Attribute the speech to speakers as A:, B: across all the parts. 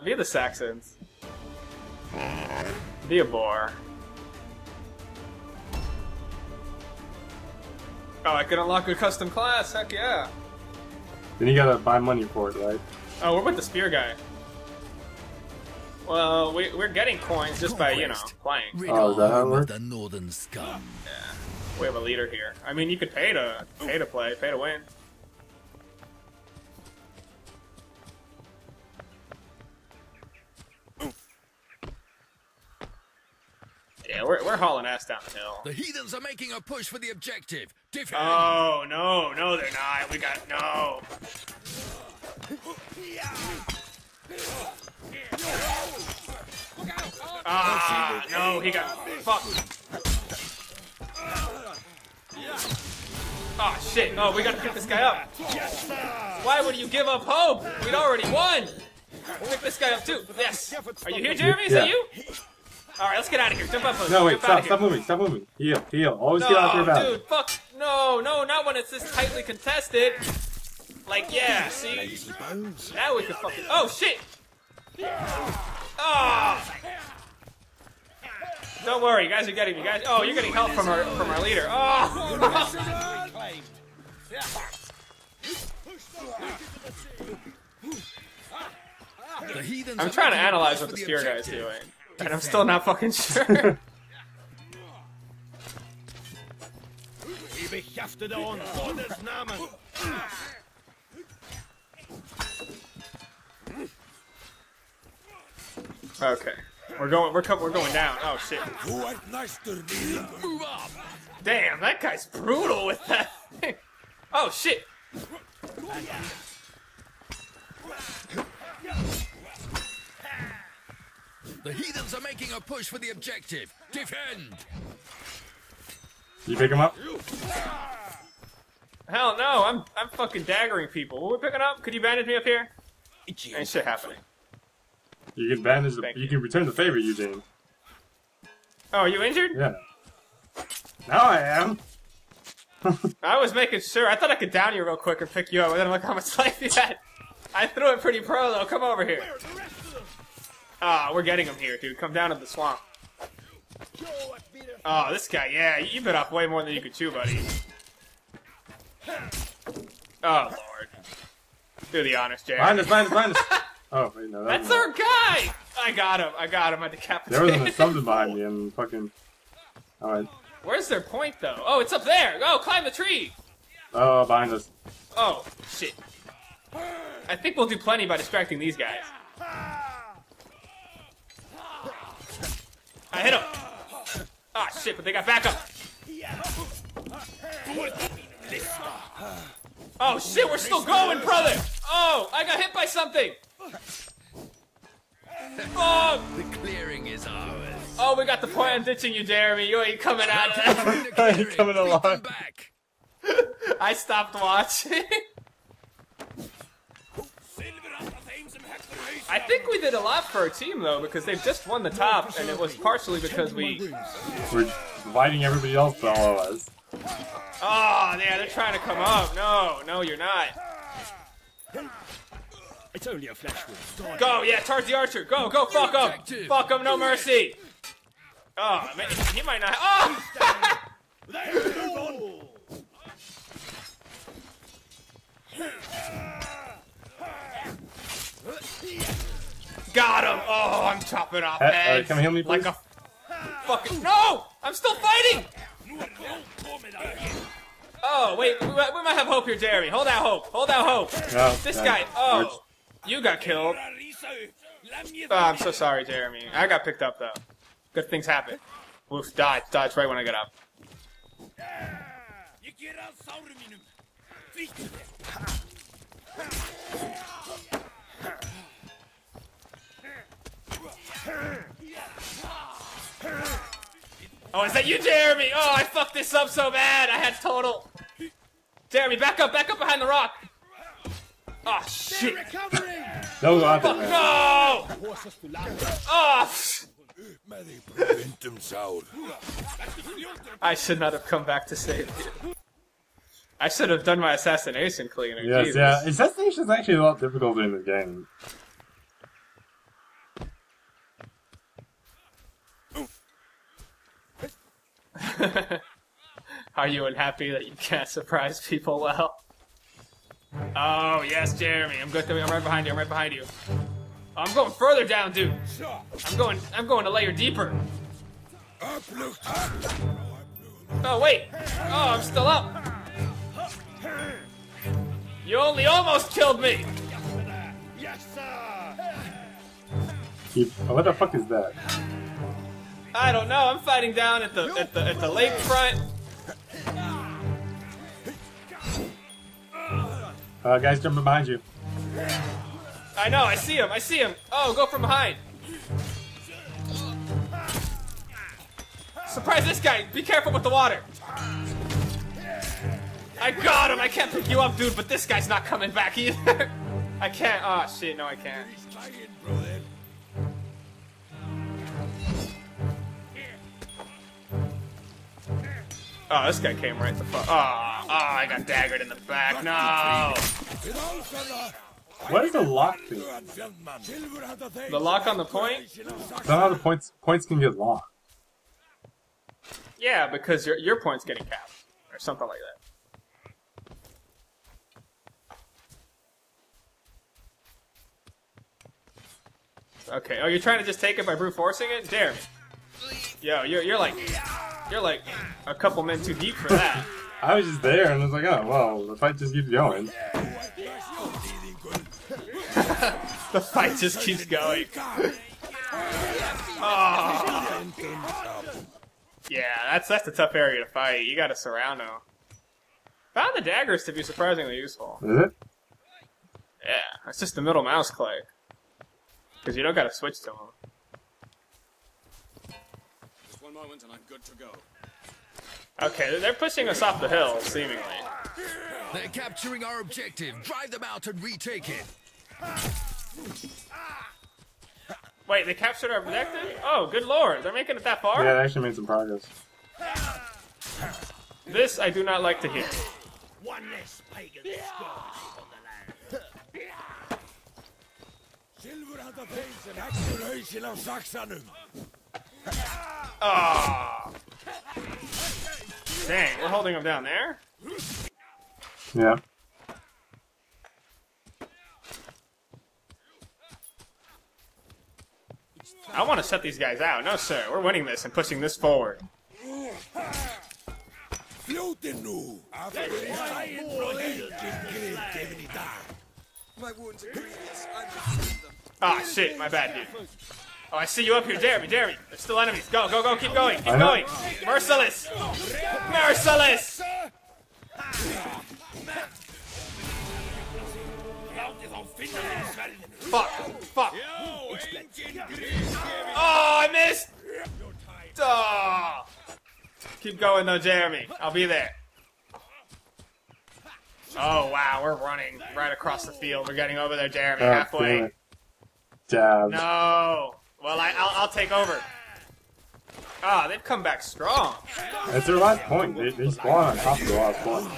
A: uh, be the Saxons. Be a boar. Oh, I can unlock a custom class. Heck yeah.
B: Then you gotta buy money for it, right?
A: Oh, we're with the spear guy. Well, we, we're getting coins just by, you know, playing.
C: Rid
B: Oh, is that how it works?
C: of the northern scum.
A: We have a leader here. I mean, you could pay to pay to play, pay to win. Yeah, we're, we're hauling ass down the hill.
C: The heathens are making a push for the objective. Defend.
A: Oh, no, no, they're not. We got, no. Ah, no, he got, fuck. Oh, shit. Oh, we gotta pick this guy up. Why would you give up hope? We'd already won. We'll pick this guy up, too. Yes. Are you here, Jeremy? Is that
B: Yeah.
A: You? Alright, let's get out of here. Jump up,
B: No, wait,
A: jump
B: stop,
A: out of
B: stop moving, stop moving. Heal, heal. Always get out there
A: No,
B: about
A: dude, fuck. No, no, not when it's this tightly contested. Like, yeah, see? Now we can fucking. Oh, shit! Oh! Don't worry, you guys are getting you guys. Oh, you're getting help from our from our leader. Oh! I'm trying to analyze what the spear guy's
C: objective.
A: doing, and I'm still not fucking sure.
D: Ich behafte Gottes Namen.
A: okay, we're going. We're coming. We're going down. Oh shit! Damn, that guy's brutal with that. thing. Oh shit!
C: The heathens are making a push for the objective. Defend.
B: You pick him up?
A: Hell no! I'm I'm fucking daggering people. What are we picking up? Could you bandage me up here? Ain't shit happening.
B: You can bandage the, you
A: you.
B: can return the favor, Eugene.
A: Oh, are you injured?
B: Yeah. Now I am.
A: I was making sure. I thought I could down you real quick and pick you up, and then look how much life you had. I threw it pretty pro though. Come over here. Ah, we're getting him here, dude. Come down to the swamp. Oh, this guy, yeah, you bit off way more than you could chew, buddy. Oh lord. Do the honors, Jay.
B: Behind us, behind us, behind us. Oh, wait, no. that
A: That's our guy. I got him. I got him. I decapitated
B: There was something behind me and fucking. Alright.
A: Where's their point though? Oh, it's up there. Oh, climb the tree.
B: Oh, behind us.
A: Oh, shit. I think we'll do plenty by distracting these guys. I hit him. Ah, shit, but they got back up. Oh, shit, we're still going, brother. Oh, I got hit by something. Oh,
C: The clearing is ours.
A: oh, we got the point. I'm ditching you, Jeremy. You ain't coming out.
C: The
B: Are you
C: clearing.
B: coming
C: Beat
B: along?
A: I stopped watching. I think we did a lot for our team though, because they've just won the top, and it was partially because we.
B: We're inviting everybody else to follow us.
A: Oh, yeah, they're trying to come up. No, no, you're not.
D: It's only a flash wound.
A: Go, yeah, charge the archer. Go, go, fuck him. Fuck him, no mercy. Oh, man, he might not. Oh! Got him. Oh, I'm chopping off
B: Hey, uh,
A: heads.
B: come heal me,
A: Like a fucking. No! I'm still fighting! Oh, wait, we might, we might have hope here, Jeremy. Hold out hope. Hold out hope.
B: No,
A: This guy. Oh, you got killed. Oh, I'm so sorry, Jeremy. I got picked up though. Good things happen. Oof, dodge, Died right when I get up. Oh, is that you, Jeremy? Oh, I fucked this up so bad. I had total. Jeremy, back up, back up behind the rock. Oh shit!
B: Don't go
A: Fuck no! Oh, I should not have come back to save you. I should have done my assassination cleaner.
B: Yes,
A: Jesus.
B: yeah. Assassination is actually a lot difficult in the game.
A: Are you unhappy that you can't surprise people well? Oh yes, Jeremy. I'm good. I'm right behind you. I'm right behind you. I'm going further down, dude. I'm going. I'm going a layer deeper. Oh wait. Oh, I'm still up. You only almost killed me.
D: Yes, sir!
B: What the fuck is that?
A: I don't know. I'm fighting down at the at the at the lake front.
B: Uh, guys jumping behind you.
A: I know. I see him. I see him. Oh, go from behind. Surprise this guy. Be careful with the water. I got him. I can't pick you up, dude. But this guy's not coming back either. I can't. Oh shit. No, I can't. Oh, this guy came right the fuck. Oh, oh, I got daggered in the back. No.
B: What is the lock thing?
A: The lock on the point?
B: Somehow the points points can get locked.
A: Yeah, because your your point's getting capped or something like that. Okay. Oh, you're trying to just take it by brute forcing it, Jeremy? Yo, you're you're like you're like a couple men too deep for that.
B: I was just there and I was like, oh well, the fight just keeps going.
A: the fight just keeps going. Oh. Yeah, that's that's a tough area to fight. You gotta surround them. Found the daggers to be surprisingly useful.
B: Is it?
A: Yeah, it's just the middle mouse click. Because you don't gotta switch to them.
C: Just one moment and I'm good to go.
A: Okay, they're pushing us off the hill, seemingly.
C: They're capturing our objective. Drive them out and retake it.
A: Wait, they captured our objective? Oh, good lord, they're making it that far?
B: Yeah, they actually made some progress.
A: This I do not like to hear.
D: One less pagan scourge on the land. Silver Silverhundarfeilsen axur hausinn á saxanum.
A: Ah. Dang, we're holding them down there?
B: Yeah.
A: I want to set these guys out. No, sir, we're winning this and pushing this forward.
D: Fljótin nú! Af hverju hinn frá heilgin grip gefin í dag?
E: My wounds are grievous. I'm receiving them.
A: Ah, shit, my bad, dude. Oh, I see you up here, Jeremy, Jeremy. There's still enemies. Go, go, go, keep going, keep
B: I know.
A: going. Merciless! Merciless!
D: Látið þá finna þeim sverðin.
A: Fuck, fuck. Oh, I missed! Oh. Keep going though, Jeremy. I'll be there. Oh, wow, we're running right across the field. We're getting over there, Jeremy,
B: ah, damn
A: halfway. No. Well, I, I'll, I'll take over. Ah, they've come back strong.
B: That's their last point. They, they spawn on top of the last point.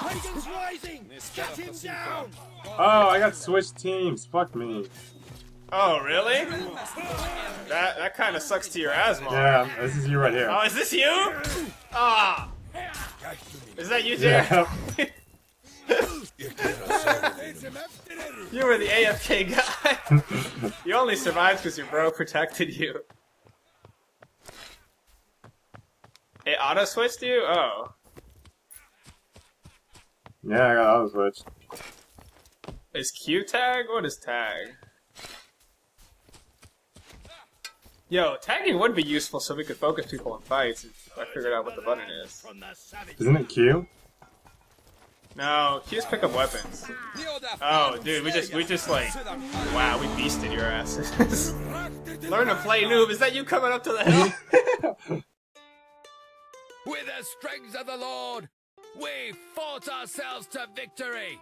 D: Pagan's rising! Get him down!
B: Oh, I got switched teams. Fuck me.
A: Oh, really? That that kind of sucks to your asthma.
B: Yeah, this is you right here.
A: Oh, is this you? Ah. Is that you, Jeremy?
B: Yeah.
A: You were the AFK guy. you only survived because your bro protected you. It auto switched you? Oh.
B: yeah, I got auto switched.
A: Is Q tag? What is tag? Yo, tagging would be useful so we could focus people in fights I figured out what the button is.
D: From the savage.
B: Isn't it Q?
A: No, just pick up weapons. Oh, dude, we just, we just like, wow, we beasted your asses. Learn to play noob. Is that you coming up to the hill?
C: With the strength of the Lord, we fought ourselves to victory.